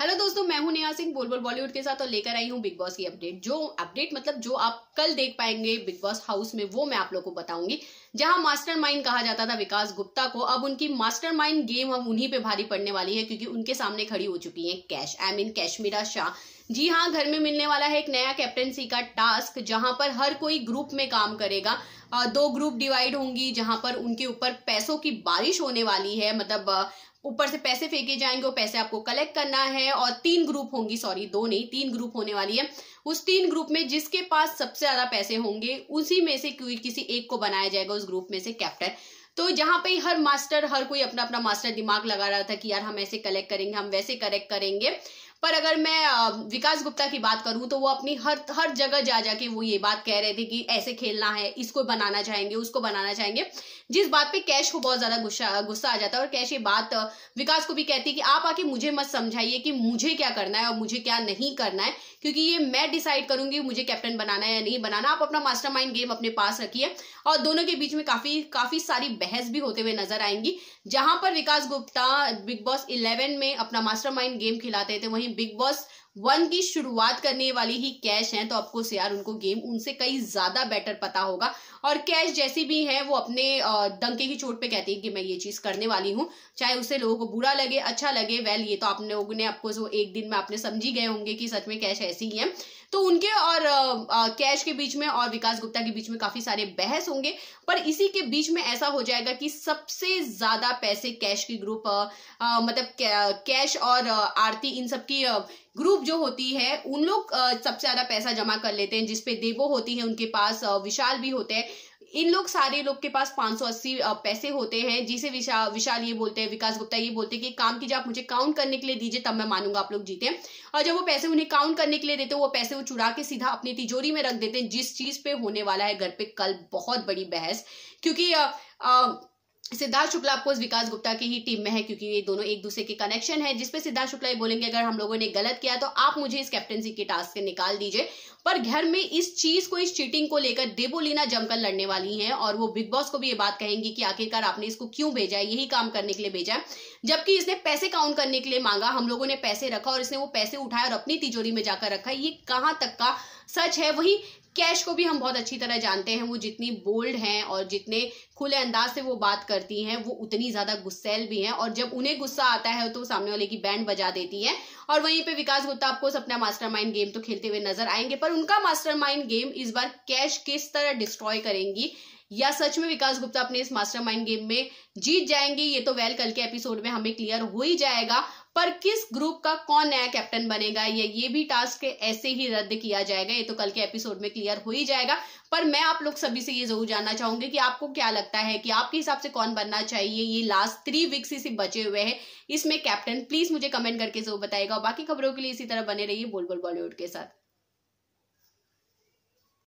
Hello दोस्तों, मैं हूँ नेहा सिंह बोल बोल बॉलीवुड के साथ और लेकर आई हूँ बिग बॉस की अपडेट जो अपडेट मतलब जो आप कल देख पाएँगे बिग बॉस हाउस में, वो मैं आप लोगों को बताऊँगी। जहाँ मास्टरमाइंड कहा जाता था विकास गुप्ता को, अब उनकी मास्टरमाइंड गेम अब उन्हीं पे भारी पड़ने वाली है, क्योंकि उनके सामने खड़ी हो चुकी है कैश आई मीन कैश्मीरा शाह जी हाँ घर में मिलने वाला है एक नया कैप्टनसी का टास्क जहाँ पर हर कोई ग्रुप में काम करेगा। दो ग्रुप डिवाइड होंगी, जहाँ पर उनके ऊपर पैसों की बारिश होने वाली है। मतलब ऊपर से पैसे फेंके जाएँगे वो पैसे आपको कलेक्ट करना है। और तीन ग्रुप होंगी सॉरी दो नहीं, तीन ग्रुप होने वाली है। उस तीन ग्रुप में जिसके पास सबसे ज़्यादा पैसे होंगे, उसी में से किसी एक को बनाया जाएगा, उस ग्रुप में से कैप्टन तो जहाँ पे हर मास्टर हर कोई अपना अपना मास्टर दिमाग लगा रहा था कि यार हम ऐसे कलेक्ट करेंगे, हम वैसे कलेक्ट करेंगे। पर अगर मैं विकास गुप्ता की बात करूँ तो वो अपनी हर हर जगह जा जाके वो ये बात कह रहे थे कि ऐसे खेलना है, इसको बनाना चाहेंगे, उसको बनाना चाहेंगे। जिस बात पे कैश को बहुत ज़्यादा गुस्सा गुस्सा आ जाता है और कैश ये बात विकास को भी कहती है कि आप आके मुझे मत समझाइए कि मुझे क्या करना है और मुझे क्या नहीं करना है, क्योंकि ये मैं डिसाइड करूँगी मुझे कैप्टन बनाना है या नहीं बनाना। आप अपना मास्टरमाइंड गेम अपने पास रखिए और दोनों के बीच में काफ़ी काफ़ी सारी बहस भी होते हुए नज़र आएँगी, जहाँ पर Vikas Gupta Bigg Boss eleven में अपना मास्टरमाइंड गेम खिलाते थे, वहीं बिग बॉस वन की शुरुआत करने वाली ही कैश हैं तो आपको यार उनको गेम उनसे कई ज़्यादा बेटर पता होगा। और कैश जैसी भी है, वो अपने दंके की चोट पे कहती है कि मैं ये चीज़ करने वाली हूँ। चाहे उससे लोगों को बुरा लगे अच्छा लगे वेल ये तो आप लोगों ने आपको एक दिन में आपने समझी गए होंगे कि सच में कैश ऐसी ही है। तो उनके और कैश के बीच में और विकास गुप्ता के बीच में काफ़ी सारे बहस होंगे। पर इसी के बीच में ऐसा हो जाएगा कि सबसे ज़्यादा पैसे कैश की ग्रुप मतलब कैश और आरती, इन सब की ग्रुप जो होती है, उन लोग सबसे ज़्यादा पैसा जमा कर लेते हैं जिसपे देवो होती है, उनके पास विशाल भी होते हैं। इन लोग सारे लोग के पास 580 पैसे होते हैं। जिसे विशा विशाल ये बोलते हैं विकास गुप्ता ये बोलते हैं कि काम कीजिए आप मुझे काउंट करने के लिए दीजिए तब मैं मानूँगा आप लोग जीते और जब वो पैसे उन्हें काउंट करने के लिए देते वो पैसे वो चुरा के सीधा अपनी तिजोरी में रख देते हैं जिस चीज़ पे होने वाला है घर पे कल बहुत बड़ी बहस। क्योंकि आ, आ, सिद्धार्थ शुक्ला आपको विकास गुप्ता की ही टीम में है, क्योंकि ये दोनों एक दूसरे के कनेक्शन है, जिसपे सिद्धार्थ शुक्ला ये बोलेंगे, अगर हम लोगों ने गलत किया तो आप मुझे इस कैप्टनसी के टास्क से निकाल दीजिए। पर घर में इस चीज़ को, इस चीटिंग को लेकर देबोलीना जमकर लड़ने वाली हैं, और वो बिग बॉस को भी ये बात कहेंगी कि आखिरकार आपने इसको क्यों भेजा है? यही काम करने के लिए भेजा है। जबकि इसने पैसे काउंट करने के लिए मांगा, हम लोगों ने पैसे रखा और इसने वो पैसे उठाए और अपनी तिजोरी में जाकर रखा। ये कहाँ तक का सच है? वही कैश को भी हम बहुत अच्छी तरह जानते हैं, वो जितनी बोल्ड हैं और जितने खुले अंदाज से वो बात करती हैं, वो उतनी ज़्यादा गुस्सेल भी हैं और जब उन्हें गुस्सा आता है तो सामने वाले की बैंड बजा देती है। और वहीं पे विकास गुप्ता आपको अपना मास्टरमाइंड गेम तो खेलते हुए नज़र आएँगे, पर उनका मास्टरमाइंड गेम इस बार कैश किस तरह डिस्ट्रॉय करेंगी या सच में विकास गुप्ता अपने इस मास्टरमाइंड गेम में जीत जाएँगे, ये तो वेल कल के एपिसोड में हमें क्लियर हो ही जाएगा। पर किस ग्रुप का कौन नया कैप्टन बनेगा, या, ये भी टास्क ऐसे ही रद्द किया जाएगा, ये तो कल के एपिसोड में क्लियर हो ही जाएगा। पर मैं आप लोग सभी से ये ज़रूर जानना चाहूँगी कि आपको क्या लगता है कि आपके हिसाब से कौन बनना चाहिए, ये लास्ट थ्री वीक्स ही बचे हुए हैं। इसमें कैप्टन प्लीज़ मुझे कमेंट करके ज़रूर बताएगा और बाकी खबरों के लिए इसी तरह बने रहिए बोल बोल बॉलीवुड के साथ।